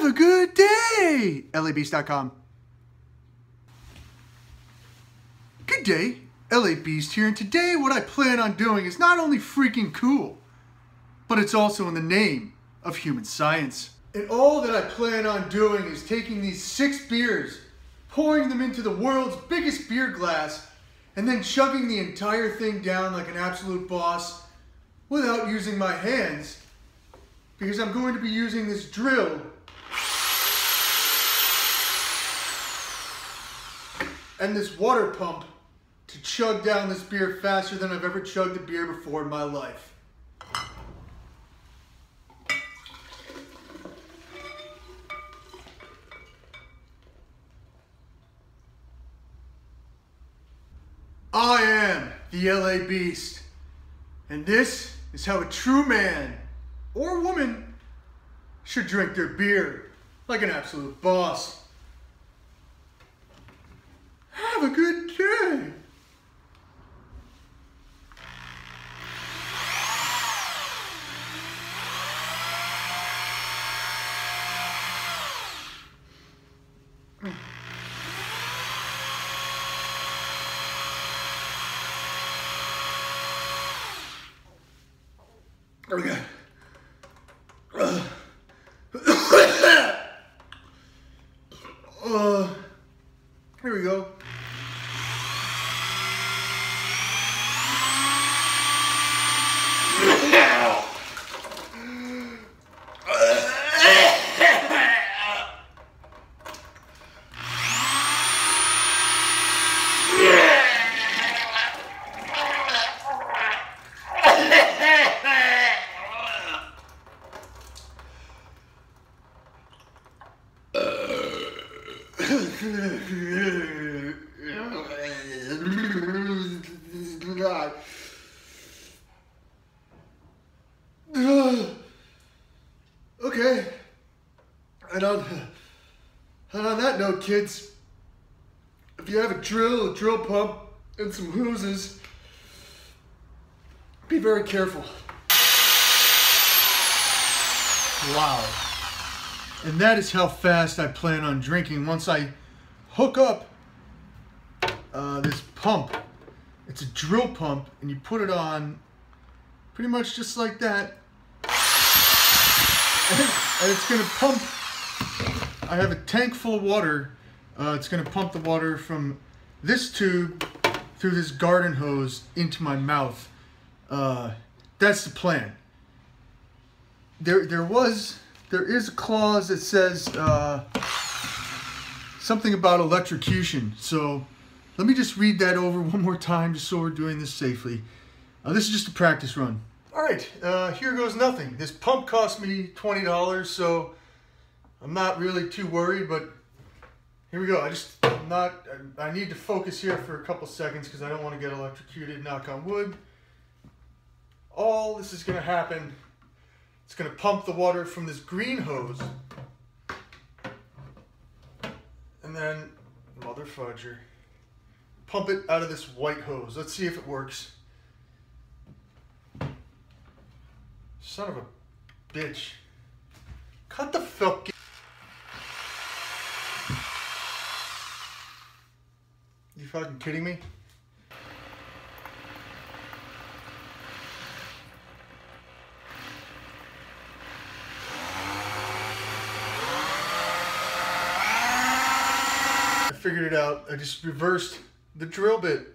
Have a good day! LABeast.com. Good day, LA Beast here, and today what I plan on doing is not only freaking cool, but it's also in the name of human science. And all that I plan on doing is taking these six beers, pouring them into the world's biggest beer glass, and then chugging the entire thing down like an absolute boss without using my hands because I'm going to be using this drill and this water pump to chug down this beer faster than I've ever chugged a beer before in my life. I am the LA Beast, and this is how a true man or woman should drink their beer like an absolute boss. Have a good day. Oh, okay. Uh, here we go. okay. And on, and on that note, kids, if you have a drill, a drill pump, and some hoses, be very careful. Wow. And that is how fast I plan on drinking once I hook up uh, this pump. It's a drill pump, and you put it on pretty much just like that. And it's gonna pump. I have a tank full of water. Uh, it's gonna pump the water from this tube through this garden hose into my mouth. Uh, that's the plan. There, there was, there is a clause that says uh, something about electrocution. So let me just read that over one more time just so we're doing this safely. Uh, this is just a practice run. All right, uh, here goes nothing. This pump cost me $20, so I'm not really too worried, but here we go. I just, I'm not, I, need to focus here for a couple seconds because I don't want to get electrocuted, knock on wood. All this is gonna happen, it's gonna pump the water from this green hose. And then, mother fudger, pump it out of this white hose. Let's see if it works. Son of a bitch. Cut the fuck. You fucking kidding me? Figured it out. I just reversed the drill bit.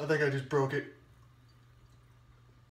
I think I just broke it.